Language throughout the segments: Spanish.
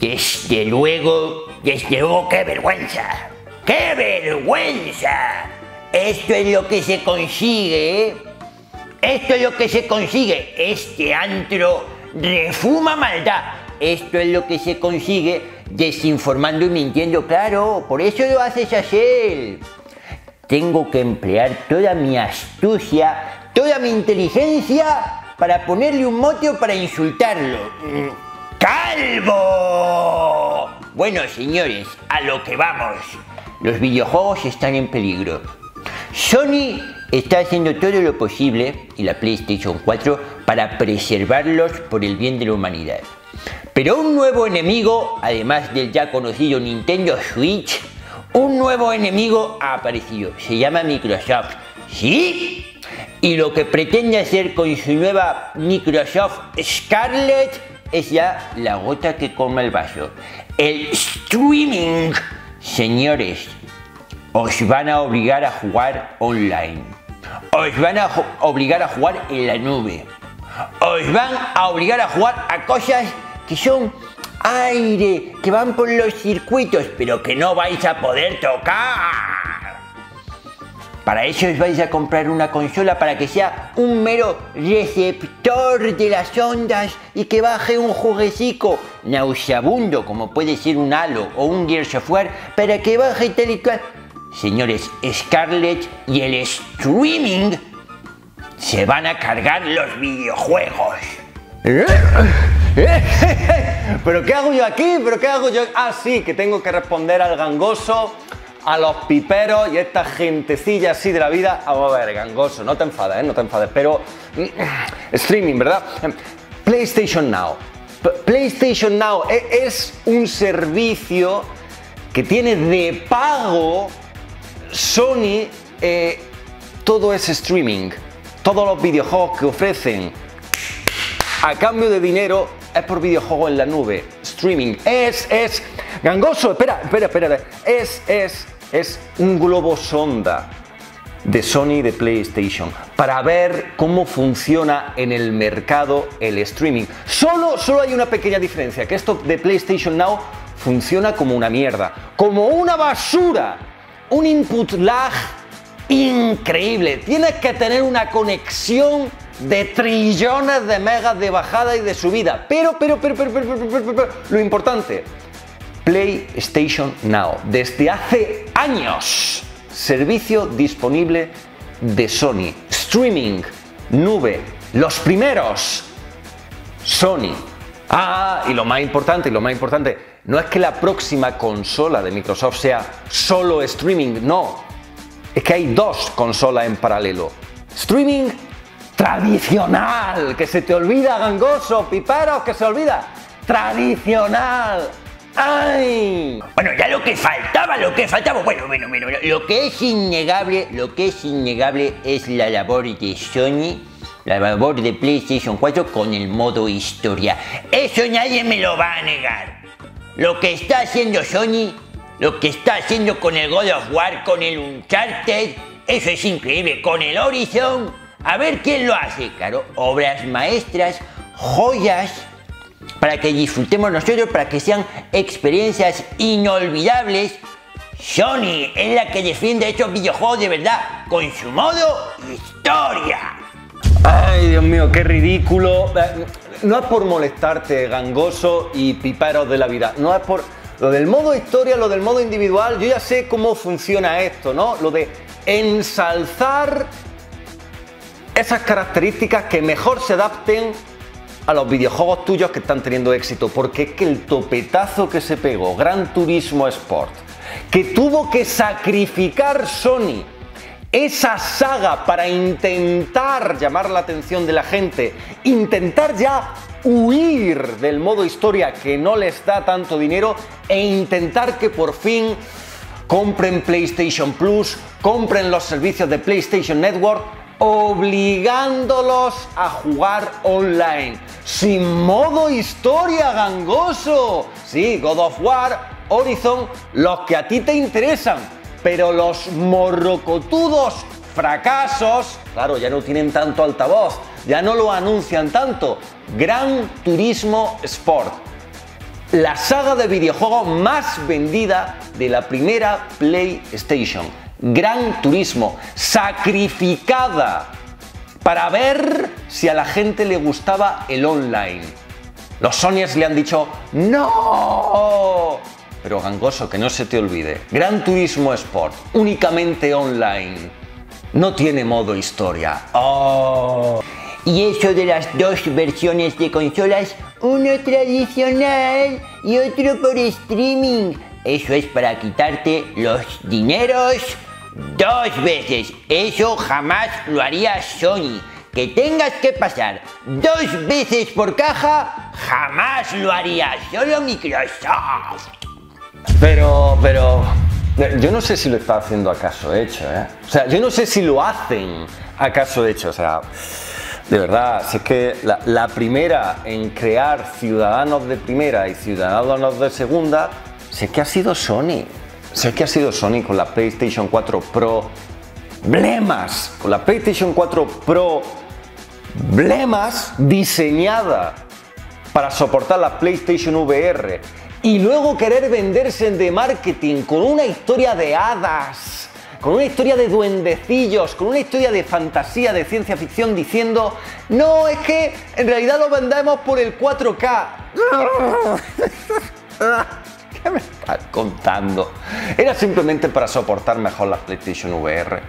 Desde luego, desde luego, qué vergüenza. ¡Qué vergüenza! Esto es lo que se consigue, ¿eh? Esto es lo que se consigue. Este antro refuma maldad. Esto es lo que se consigue desinformando y mintiendo. Claro, por eso lo haces así. Tengo que emplear toda mi astucia, toda mi inteligencia para ponerle un mote para insultarlo. ¡Calvo! Bueno, señores, a lo que vamos. Los videojuegos están en peligro. Sony está haciendo todo lo posible, y la PlayStation 4, para preservarlos por el bien de la humanidad. Pero un nuevo enemigo, además del ya conocido Nintendo Switch, un nuevo enemigo ha aparecido. Se llama Microsoft. ¿Sí? Y lo que pretende hacer con su nueva Microsoft Scarlett es ya la gota que come el vaso. El streaming. Señores, os van a obligar a jugar online. Os van a obligar a jugar en la nube. Os van a obligar a jugar a cosas que son aire, que van por los circuitos, pero que no vais a poder tocar. Para eso os vais a comprar una consola para que sea un mero receptor de las ondas y que baje un jueguecito nauseabundo como puede ser un Halo o un Gears of War para que baje tal y cual. Señores, Scarlett y el streaming se van a cargar los videojuegos. ¿Pero qué hago yo aquí? ¿Pero qué hago yo? Ah, sí, que tengo que responder al gangoso, a los piperos y a esta gentecilla así de la vida. A ver, gangoso, no te enfades, ¿eh? no te enfades. Pero mm, streaming, ¿verdad? PlayStation Now. PlayStation Now e-, es un servicio que tiene de pago Sony. Eh, todo es streaming. Todos los videojuegos que ofrecen a cambio de dinero es por videojuego en la nube, streaming. Es, es, gangoso, espera, espera, espera. Es, es, es un globo sonda de Sony de PlayStation para ver cómo funciona en el mercado el streaming. Solo, solo hay una pequeña diferencia, que esto de PlayStation Now funciona como una mierda, como una basura, un input lag increíble. Tienes que tener una conexión de trillones de megas de bajada y de subida. Pero, pero, pero, pero, pero, pero, pero, lo importante, PlayStation Now, desde hace años, servicio disponible de Sony, streaming, nube, los primeros, Sony. Ah, y lo más importante, y lo más importante, no es que la próxima consola de Microsoft sea solo streaming, no, es que hay dos consolas en paralelo. Streaming tradicional, que se te olvida, gangoso, piperos, que se olvida. Tradicional. ¡Ay! Bueno, ya lo que faltaba, lo que faltaba, bueno, bueno, bueno, lo que es innegable, lo que es innegable es la labor de Sony, la labor de PlayStation 4 con el modo historia. Eso nadie me lo va a negar. Lo que está haciendo Sony, lo que está haciendo con el God of War, con el Uncharted, eso es increíble. Con el Horizon, a ver quién lo hace. Claro, obras maestras, joyas, para que disfrutemos nosotros, para que sean experiencias inolvidables. Sony es la que defiende estos videojuegos de verdad, con su modo historia. Ay, Dios mío, qué ridículo. Eh, no es por molestarte, gangoso y piperos de la vida. No es por. Lo del modo historia, lo del modo individual, yo ya sé cómo funciona esto, ¿no? Lo de ensalzar esas características que mejor se adapten a los videojuegos tuyos que están teniendo éxito, porque es que el topetazo que se pegó, Gran Turismo Sport, que tuvo que sacrificar Sony esa saga para intentar llamar la atención de la gente, intentar ya huir del modo historia que no les da tanto dinero e intentar que por fin compren PlayStation Plus, compren los servicios de PlayStation Network, obligándolos a jugar online. Sin modo historia gangoso. Sí, God of War, Horizon, los que a ti te interesan. Pero los morrocotudos fracasos, claro, ya no tienen tanto altavoz, ya no lo anuncian tanto. Gran Turismo Sport. la saga de videojuegos más vendida de la primera PlayStation. Gran Turismo, sacrificada para ver si a la gente le gustaba el online. Los Sonyers le han dicho ¡No! Pero gangoso, que no se te olvide. Gran Turismo Sport, únicamente online. No tiene modo historia. ¡Oh! Y eso de las dos versiones de consolas, uno tradicional y otro por streaming. Eso es para quitarte los dineros dos veces. Eso jamás lo haría Sony. Que tengas que pasar dos veces por caja, jamás lo haría. Solo Microsoft. Pero, pero, yo no sé si lo está haciendo acaso hecho, ¿eh? O sea, yo no sé si lo hacen acaso hecho, o sea, de verdad, si que la, la primera en crear ciudadanos de primera y ciudadanos de segunda, si es que ha sido Sony. Sé que ha sido Sony con la PlayStation 4 Pro Blemas, con la PlayStation 4 Pro Blemas diseñada para soportar la PlayStation VR y luego querer venderse de marketing con una historia de hadas, con una historia de duendecillos, con una historia de fantasía, de ciencia ficción diciendo, no, es que en realidad lo vendemos por el 4K. ¿Qué me estás contando? Era simplemente para soportar mejor la PlayStation VR.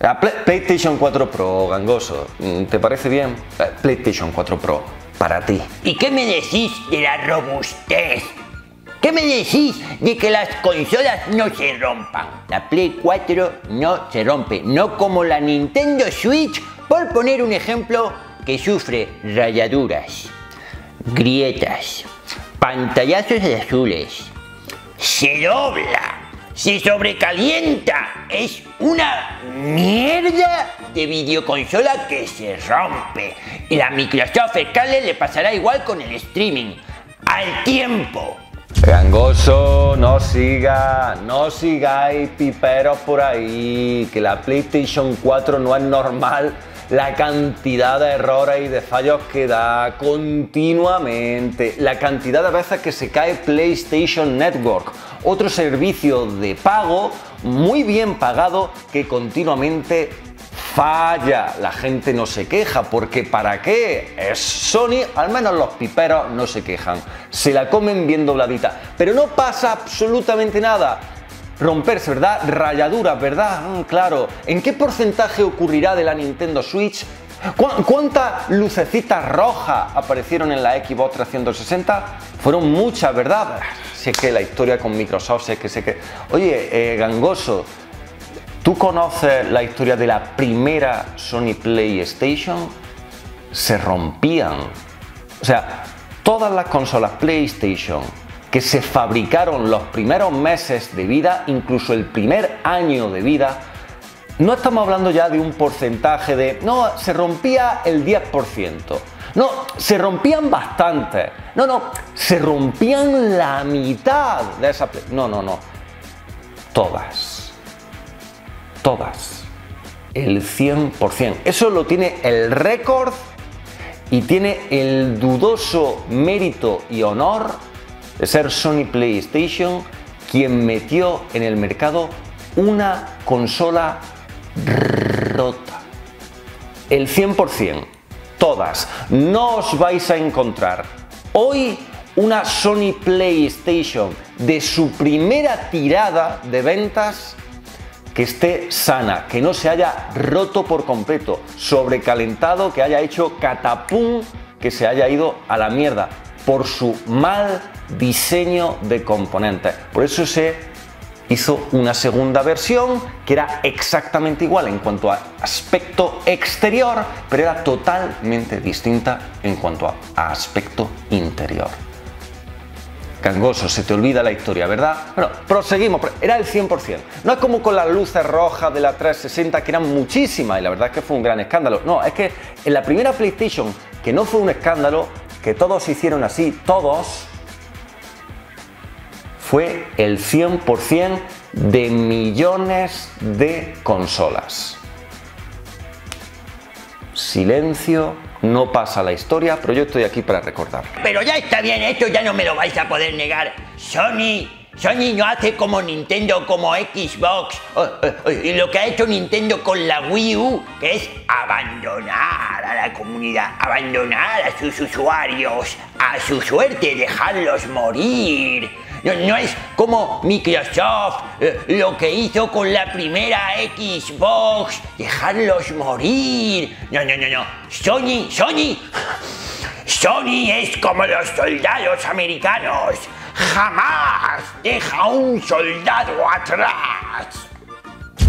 La PlayStation 4 Pro, gangoso, ¿te parece bien? PlayStation 4 Pro, para ti. ¿Y qué me decís de la robustez? ¿Qué me decís de que las consolas no se rompan? La Play 4 no se rompe, no como la Nintendo Switch, por poner un ejemplo que sufre rayaduras, grietas, pantallazos azules, se dobla, se sobrecalienta, es una mierda de videoconsola que se rompe. Y la Microsoft Scarlett le pasará igual con el streaming. Al tiempo. Gangoso, no siga, no sigáis piperos por ahí, que la PlayStation 4 no es normal la cantidad de errores y de fallos que da continuamente, la cantidad de veces que se cae PlayStation Network, otro servicio de pago muy bien pagado que continuamente falla. La gente no se queja porque ¿para qué? Es Sony, al menos los piperos no se quejan. Se la comen bien dobladita. Pero no pasa absolutamente nada romperse, ¿verdad? Rayaduras, ¿verdad? Mm, claro. ¿En qué porcentaje ocurrirá de la Nintendo Switch? ¿Cuántas lucecitas rojas aparecieron en la Xbox 360? Fueron muchas, ¿verdad? Sé que la historia con Microsoft, sé que sé que... Oye, eh, Gangoso, ¿tú conoces la historia de la primera Sony PlayStation? Se rompían. O sea, todas las consolas PlayStation que se fabricaron los primeros meses de vida, incluso el primer año de vida, no estamos hablando ya de un porcentaje de, no, se rompía el 10%. No, se rompían bastante. No, no, se rompían la mitad de esa... No, no, no. Todas. Todas. El 100%. Eso lo tiene el récord y tiene el dudoso mérito y honor de ser Sony PlayStation quien metió en el mercado una consola rota. El 100%, todas, no os vais a encontrar hoy una Sony PlayStation de su primera tirada de ventas que esté sana, que no se haya roto por completo, sobrecalentado, que haya hecho catapum, que se haya ido a la mierda por su mal diseño de componentes. Por eso se hizo una segunda versión que era exactamente igual en cuanto a aspecto exterior, pero era totalmente distinta en cuanto a, aspecto interior. Cangoso, se te olvida la historia, ¿verdad? Bueno, proseguimos, era el 100%. No es como con las luces rojas de la 360, que eran muchísimas y la verdad es que fue un gran escándalo. No, es que en la primera PlayStation, que no fue un escándalo, que todos hicieron así, todos, fue el 100% de millones de consolas. silencio, no pasa la historia, pero yo estoy aquí para recordar. Pero ya está bien, esto ya no me lo vais a poder negar. Sony, Sony no hace como Nintendo, como Xbox, y lo que ha hecho Nintendo con la Wii U, que es abandonar a la comunidad, abandonar a sus usuarios, a su suerte, dejarlos morir. No, es como Microsoft eh, lo que hizo con la primera Xbox, dejarlos morir. No, no, no, no. Sony, Sony, Sony es como los soldados americanos. Jamás deja a un soldado atrás.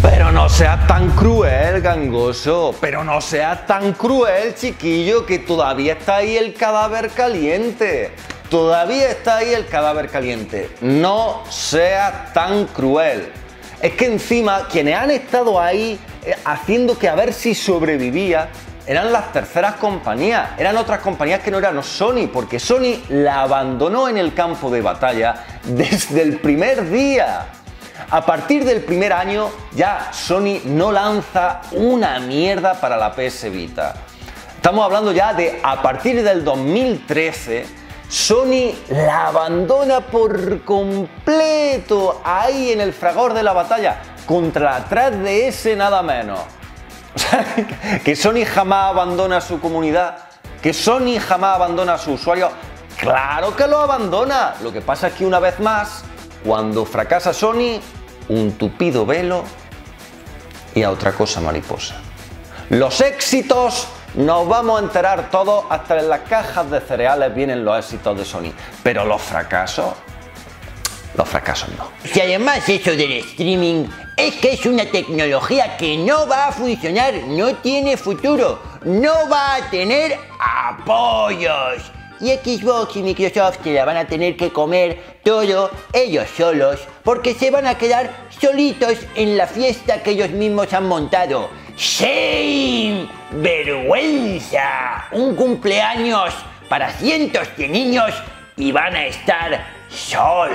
Pero no seas tan cruel, gangoso. Pero no seas tan cruel, chiquillo, que todavía está ahí el cadáver caliente. Todavía está ahí el cadáver caliente. No seas tan cruel. Es que encima quienes han estado ahí eh, haciendo que a ver si sobrevivía eran las terceras compañías, eran otras compañías que no eran Sony, porque Sony la abandonó en el campo de batalla desde el primer día. A partir del primer año ya Sony no lanza una mierda para la PS Vita. Estamos hablando ya de a partir del 2013 Sony la abandona por completo ahí en el fragor de la batalla contra la 3DS nada menos. O sea, que Sony jamás abandona a su comunidad, que Sony jamás abandona a su usuario. Claro que lo abandona. Lo que pasa es que una vez más, cuando fracasa Sony, un tupido velo y a otra cosa mariposa. Los éxitos nos vamos a enterar todos, hasta en las cajas de cereales vienen los éxitos de Sony. Pero los fracasos, los fracasos no. Y además eso del streaming es que es una tecnología que no va a funcionar, no tiene futuro, no va a tener apoyos. Y Xbox y Microsoft se la van a tener que comer todo ellos solos porque se van a quedar solitos en la fiesta que ellos mismos han montado. ¡Shame! ¡Vergüenza! Un cumpleaños para cientos de niños y van a estar solos.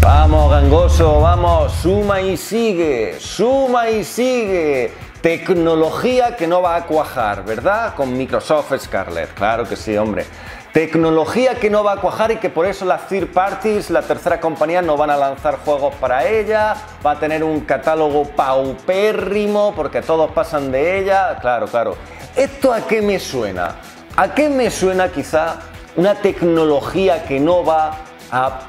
Vamos, gangoso, vamos, suma y sigue, suma y sigue. Tecnología que no va a cuajar, ¿verdad? Con Microsoft Scarlett, claro que sí, hombre. Tecnología que no va a cuajar y que por eso las third parties, la tercera compañía, no van a lanzar juegos para ella, va a tener un catálogo paupérrimo porque todos pasan de ella. Claro, claro. ¿Esto a qué me suena? ¿A qué me suena quizá una tecnología que no va a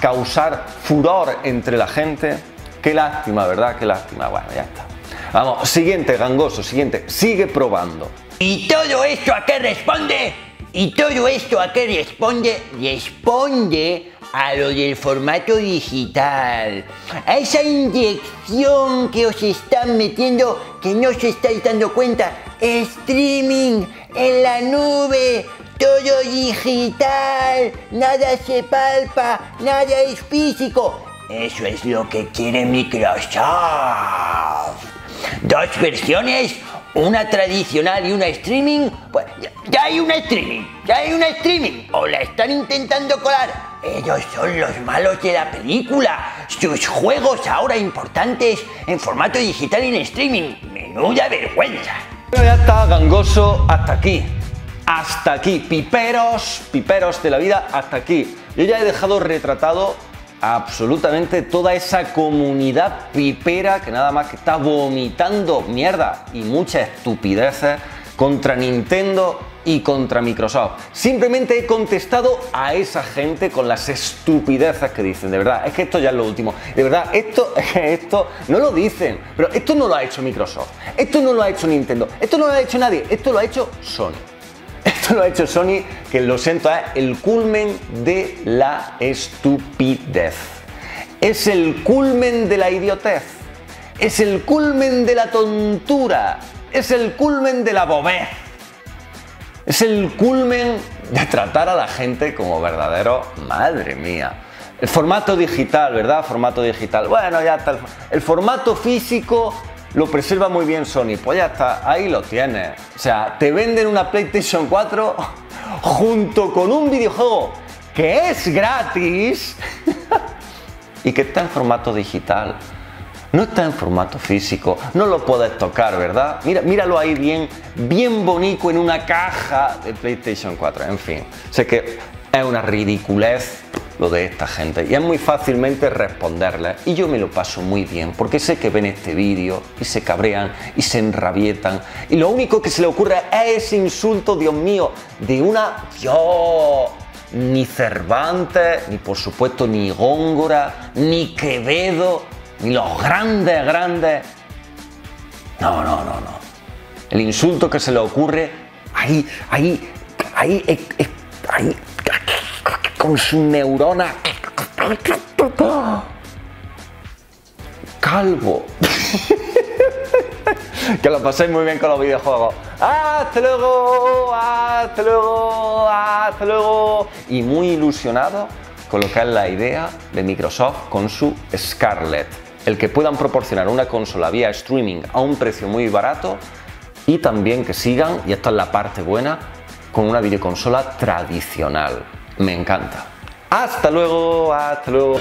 causar furor entre la gente? Qué lástima, ¿verdad? Qué lástima. Bueno, ya está. Vamos, siguiente, gangoso, siguiente. Sigue probando. ¿Y todo esto a qué responde? ¿Y todo esto a qué responde? Responde a lo del formato digital, a esa inyección que os están metiendo que no se estáis dando cuenta. Streaming en la nube, todo digital, nada se palpa, nada es físico. Eso es lo que quiere Microsoft. Dos versiones una tradicional y una streaming, pues ya hay una streaming, ya hay una streaming, o la están intentando colar. Ellos son los malos de la película, sus juegos ahora importantes en formato digital y en streaming. Menuda vergüenza. Pero ya está, gangoso, hasta aquí. Hasta aquí, piperos, piperos de la vida, hasta aquí. Yo ya he dejado retratado absolutamente toda esa comunidad pipera que nada más que está vomitando mierda y muchas estupideces contra Nintendo y contra Microsoft. Simplemente he contestado a esa gente con las estupideces que dicen. De verdad, es que esto ya es lo último. De verdad, esto, esto no lo dicen, pero esto no lo ha hecho Microsoft. Esto no lo ha hecho Nintendo. Esto no lo ha hecho nadie. Esto lo ha hecho Sony. Lo ha hecho Sony, que lo siento, es el culmen de la estupidez. Es el culmen de la idiotez. Es el culmen de la tontura. Es el culmen de la bobez. Es el culmen de tratar a la gente como verdadero, madre mía. El formato digital, ¿verdad? Formato digital. Bueno, ya está. El formato físico lo preserva muy bien Sony. Pues ya está, ahí lo tienes. O sea, te venden una PlayStation 4 junto con un videojuego que es gratis y que está en formato digital. no está en formato físico, no lo puedes tocar, ¿verdad? Mira, míralo ahí bien, bien bonito en una caja de PlayStation 4. En fin, sé que es una ridiculez lo de esta gente y es muy fácilmente responderles y yo me lo paso muy bien porque sé que ven este vídeo y se cabrean y se enrabietan y lo único que se le ocurre es ese insulto, Dios mío, de una... Yo ni Cervantes, ni por supuesto ni Góngora, ni Quevedo, ni los grandes, grandes. No, no, no, no. El insulto que se le ocurre, ahí, ahí, ahí, ahí, con su neurona. Calvo. que lo paséis muy bien con los videojuegos. ¡Hasta luego! ¡Hasta luego! ¡Hasta luego! Y muy ilusionado con lo que es la idea de Microsoft con su Scarlett. El que puedan proporcionar una consola vía streaming a un precio muy barato y también que sigan, y esta es la parte buena, con una videoconsola tradicional. Me encanta. Hasta luego, hasta luego.